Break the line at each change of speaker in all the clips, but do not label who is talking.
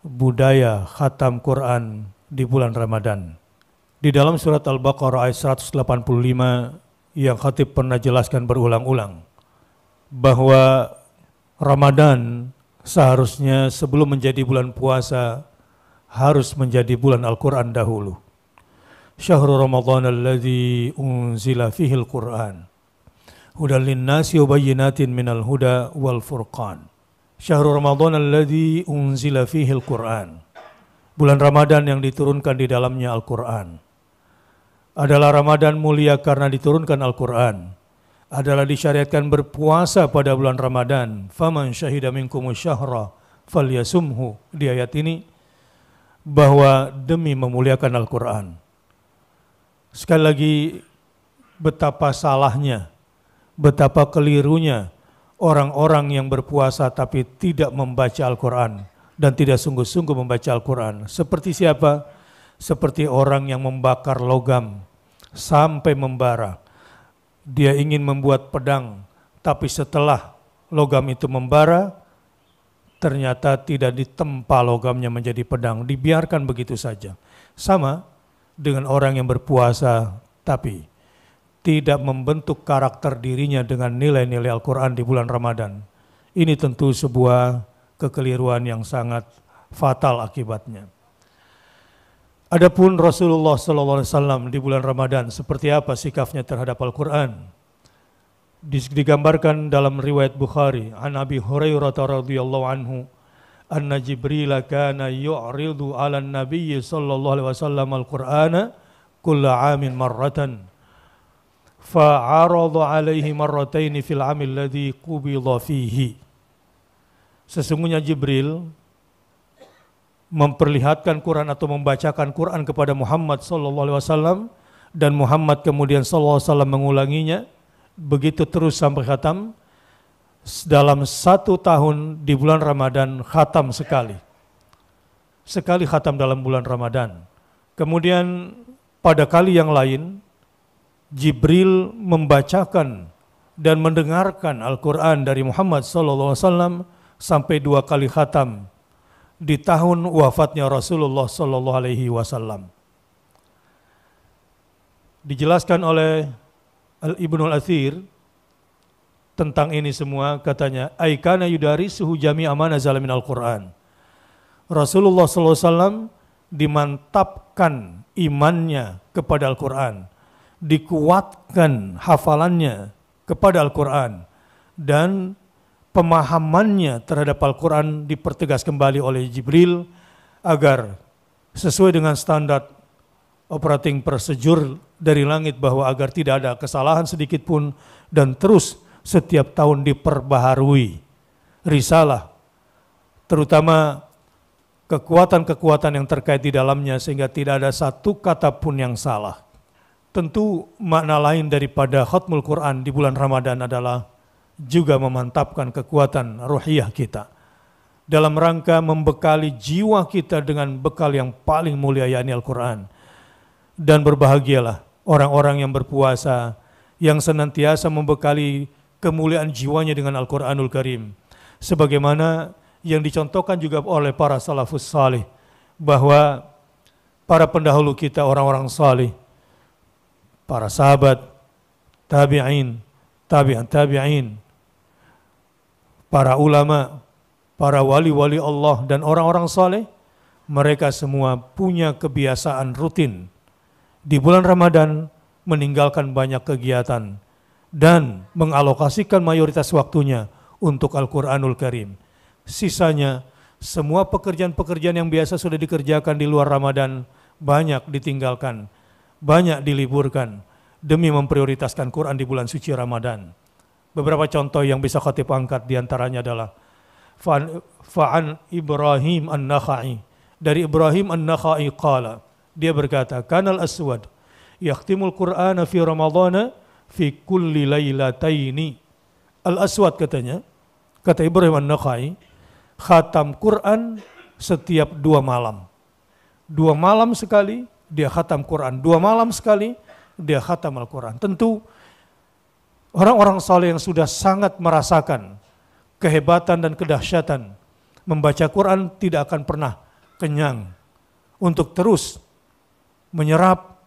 budaya khatam Quran di bulan Ramadan. Di dalam surat Al-Baqarah ayat 185 yang khatib pernah jelaskan berulang-ulang bahwa Ramadan seharusnya sebelum menjadi bulan puasa harus menjadi bulan Al-Quran dahulu. Syahrul Ramadan alladhi unzila Al-Quran. Hudan linnasi wa minal huda wal furqan. Syahrul Ramadan alladhi unzila fihi Al-Quran. Bulan Ramadan yang diturunkan di dalamnya Al-Quran adalah Ramadan mulia karena diturunkan Al-Quran. Adalah disyariatkan berpuasa pada bulan Ramadan. Faman syahida minkum syahra falyasumhu. Di ayat ini bahwa demi memuliakan Al-Quran. Sekali lagi betapa salahnya, betapa kelirunya orang-orang yang berpuasa tapi tidak membaca Al-Quran dan tidak sungguh-sungguh membaca Al-Quran. Seperti siapa? seperti orang yang membakar logam sampai membara. Dia ingin membuat pedang, tapi setelah logam itu membara, ternyata tidak ditempa logamnya menjadi pedang, dibiarkan begitu saja. Sama dengan orang yang berpuasa, tapi tidak membentuk karakter dirinya dengan nilai-nilai Al-Quran di bulan Ramadan. Ini tentu sebuah kekeliruan yang sangat fatal akibatnya. Adapun Rasulullah SAW di bulan Ramadan seperti apa sikapnya terhadap Al-Quran? Digambarkan dalam riwayat Bukhari an Abi Hurairah radhiyallahu anhu anna Jibril kana yu'ridu 'ala an-nabiy sallallahu alaihi wasallam al-Qur'ana kulla 'amin marratan fa'arada 'alaihi marratayn fil 'amil ladzi qubida fihi. Sesungguhnya Jibril memperlihatkan Quran atau membacakan Quran kepada Muhammad SAW dan Muhammad kemudian SAW mengulanginya begitu terus sampai khatam dalam satu tahun di bulan Ramadan khatam sekali. Sekali khatam dalam bulan Ramadan. Kemudian pada kali yang lain Jibril membacakan dan mendengarkan Al-Quran dari Muhammad SAW sampai dua kali khatam di tahun wafatnya Rasulullah Wasallam. Dijelaskan oleh Al Ibnu Al Athir tentang ini semua katanya aikana yudari suhu jami amana zalamin Al Quran. Rasulullah Wasallam dimantapkan imannya kepada Al Quran, dikuatkan hafalannya kepada Al Quran dan pemahamannya terhadap Al-Quran dipertegas kembali oleh Jibril agar sesuai dengan standar operating procedure dari langit bahwa agar tidak ada kesalahan sedikit pun dan terus setiap tahun diperbaharui risalah terutama kekuatan-kekuatan yang terkait di dalamnya sehingga tidak ada satu kata pun yang salah. Tentu makna lain daripada khutmul Quran di bulan Ramadan adalah juga memantapkan kekuatan ruhiyah kita. Dalam rangka membekali jiwa kita dengan bekal yang paling mulia yakni Al-Quran. Dan berbahagialah orang-orang yang berpuasa yang senantiasa membekali kemuliaan jiwanya dengan Al-Quranul Karim. Sebagaimana yang dicontohkan juga oleh para salafus salih bahwa para pendahulu kita orang-orang salih para sahabat tabi'in tabi'an tabi'in para ulama, para wali-wali Allah dan orang-orang saleh, mereka semua punya kebiasaan rutin di bulan Ramadan meninggalkan banyak kegiatan dan mengalokasikan mayoritas waktunya untuk Al-Quranul Karim. Sisanya semua pekerjaan-pekerjaan yang biasa sudah dikerjakan di luar Ramadan banyak ditinggalkan, banyak diliburkan demi memprioritaskan Quran di bulan suci Ramadan. Beberapa contoh yang bisa khatib angkat di antaranya adalah Fa'an Ibrahim An-Nakhai. Dari Ibrahim An-Nakhai qala. Dia berkata, Kanal aswad yakhtimul Qur'ana fi Ramadana fi kulli laylataini. Al-aswad katanya, kata Ibrahim An-Nakhai, khatam Quran setiap dua malam. Dua malam sekali dia khatam Quran. Dua malam sekali dia khatam Al-Quran. Tentu Orang-orang soleh yang sudah sangat merasakan kehebatan dan kedahsyatan membaca Quran tidak akan pernah kenyang untuk terus menyerap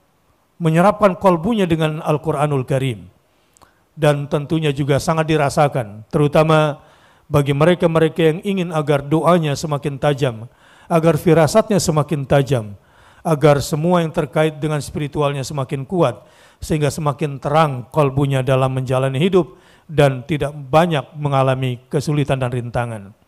menyerapkan kolbunya dengan Al-Qur'anul Karim. Dan tentunya juga sangat dirasakan terutama bagi mereka-mereka yang ingin agar doanya semakin tajam, agar firasatnya semakin tajam, agar semua yang terkait dengan spiritualnya semakin kuat sehingga semakin terang kolbunya dalam menjalani hidup dan tidak banyak mengalami kesulitan dan rintangan.